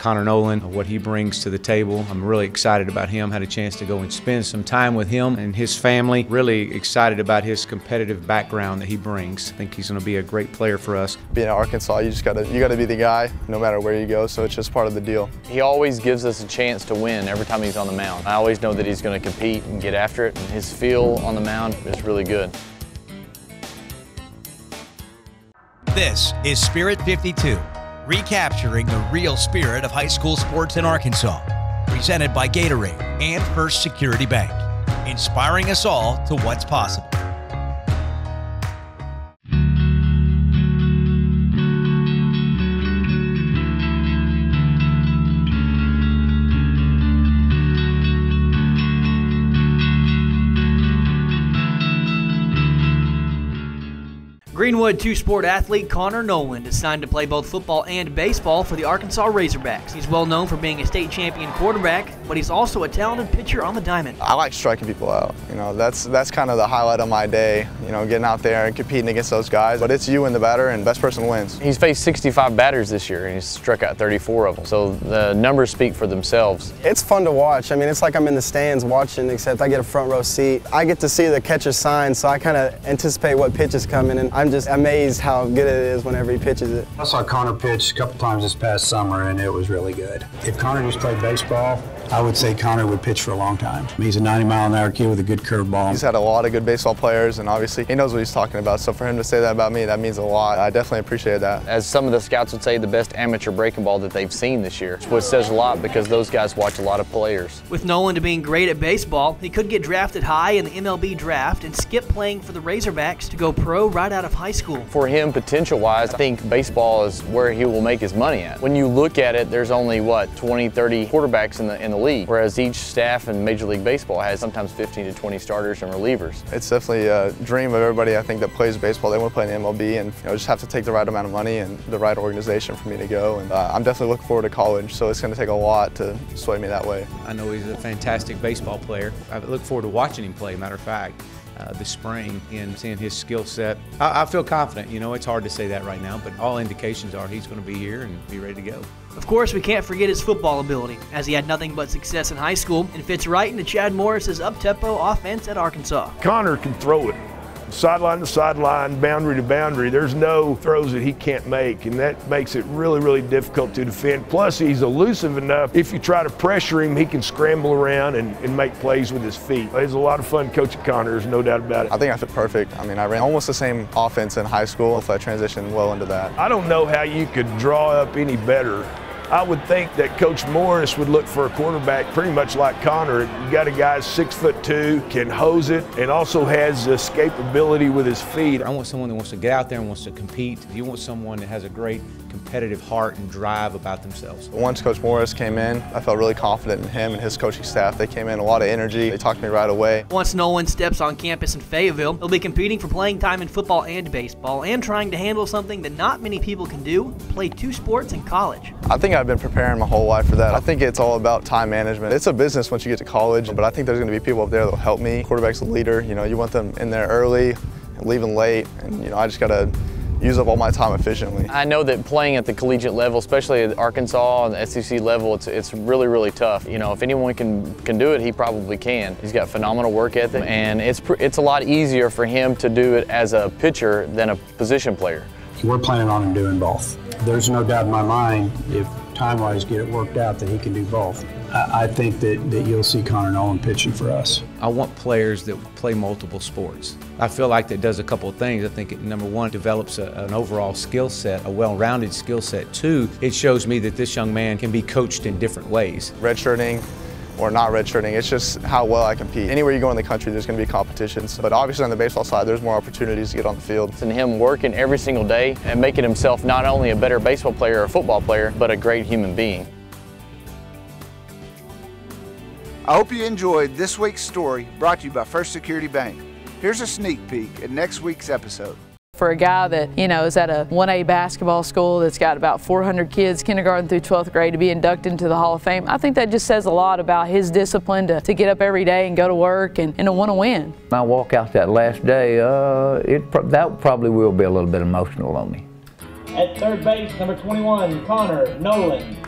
Connor Noland, what he brings to the table. I'm really excited about him. Had a chance to go and spend some time with him and his family. Really excited about his competitive background that he brings. I think he's going to be a great player for us. Being at Arkansas, you just gotta you gotta be the guy no matter where you go. So it's just part of the deal. He always gives us a chance to win every time he's on the mound. I always know that he's going to compete and get after it. And his feel on the mound is really good. This is Spirit 52 recapturing the real spirit of high school sports in Arkansas. Presented by Gatorade and First Security Bank, inspiring us all to what's possible. Greenwood two sport athlete Connor Noland is signed to play both football and baseball for the Arkansas Razorbacks. He's well known for being a state champion quarterback, but he's also a talented pitcher on the diamond. I like striking people out. You know, that's that's kind of the highlight of my day. You know, getting out there and competing against those guys. But it's you and the batter, and best person wins. He's faced 65 batters this year, and he's struck out 34 of them. So the numbers speak for themselves. It's fun to watch. I mean, it's like I'm in the stands watching, except I get a front row seat. I get to see the catcher's sign, so I kind of anticipate what pitch is coming, and I'm just amazed how good it is whenever he pitches it. I saw Connor pitch a couple times this past summer, and it was really good. If Connor just played baseball, I would say Connor would pitch for a long time. He's a 90 mile an hour kid with a good curveball. He's had a lot of good baseball players, and obviously he knows what he's talking about. So for him to say that about me, that means a lot. I definitely appreciate that. As some of the scouts would say, the best amateur breaking ball that they've seen this year, which says a lot because those guys watch a lot of players. With Noland being great at baseball, he could get drafted high in the MLB draft and skip playing for the Razorbacks to go pro right out of high school. For him, potential-wise, I think baseball is where he will make his money at. When you look at it, there's only, what, 20, 30 quarterbacks in the, in the league, whereas each staff in Major League Baseball has sometimes 15 to 20 starters and relievers. It's definitely a dream of everybody I think that plays baseball. They want to play in the MLB and you know, just have to take the right amount of money and the right organization for me to go. And uh, I'm definitely looking forward to college, so it's going to take a lot to sway me that way. I know he's a fantastic baseball player. I look forward to watching him play, matter of fact. Uh, this spring and seeing his skill set. I, I, feel confident. You know, it's hard to say that right now, but all indications are he's going to be here and be ready to go. Of course, we can't forget his football ability, as he had nothing but success in high school and fits right into Chad Morris's up-tempo offense at Arkansas. Connor can throw it sideline to sideline, boundary to boundary. There's no throws that he can't make, and that makes it really, really difficult to defend. Plus, he's elusive enough. If you try to pressure him, he can scramble around and, and make plays with his feet. It's a lot of fun coaching Connor, there's no doubt about it. I think I fit perfect. I mean, I ran almost the same offense in high school, so I transitioned well into that. I don't know how you could draw up any better I would think that Coach Morris would look for a quarterback pretty much like Connor. You got a guy six foot two, can hose it, and also has escapability with his feet. I want someone that wants to get out there and wants to compete. You want someone that has a great competitive heart and drive about themselves. Once Coach Morris came in, I felt really confident in him and his coaching staff. They came in a lot of energy. They talked to me right away. Once Noland steps on campus in Fayetteville, he'll be competing for playing time in football and baseball and trying to handle something that not many people can do, play two sports in college. I think I've been preparing my whole life for that. I think it's all about time management. It's a business once you get to college, but I think there's going to be people up there that will help me. Quarterback's a leader. You know, you want them in there early, leaving late, and you know, I just got to use up all my time efficiently. I know that playing at the collegiate level, especially at Arkansas and the SEC level, it's, it's really, really tough. You know, if anyone can, can do it, he probably can. He's got phenomenal work ethic, and it's, it's a lot easier for him to do it as a pitcher than a position player. We're planning on him doing both. There's no doubt in my mind if time-wise get it worked out that he can do both. I, I think that, that you'll see Connor Noland pitching for us. I want players that play multiple sports. I feel like that does a couple of things. I think it, number one, develops a, an overall skill set, a well-rounded skill set. Two, it shows me that this young man can be coached in different ways. Redshirting, or not redshirting. It's just how well I compete. Anywhere you go in the country, there's going to be competitions. But obviously on the baseball side, there's more opportunities to get on the field. And him working every single day and making himself not only a better baseball player or football player, but a great human being. I hope you enjoyed this week's story brought to you by First Security Bank. Here's a sneak peek at next week's episode. For a guy that, you know, is at a 1A basketball school that's got about 400 kids, kindergarten through 12th grade, to be inducted into the Hall of Fame, I think that just says a lot about his discipline to, to get up every day and go to work and, and to want to win. My walk out that last day, uh, it, that probably will be a little bit emotional on me. At third base, number 21, Connor Noland.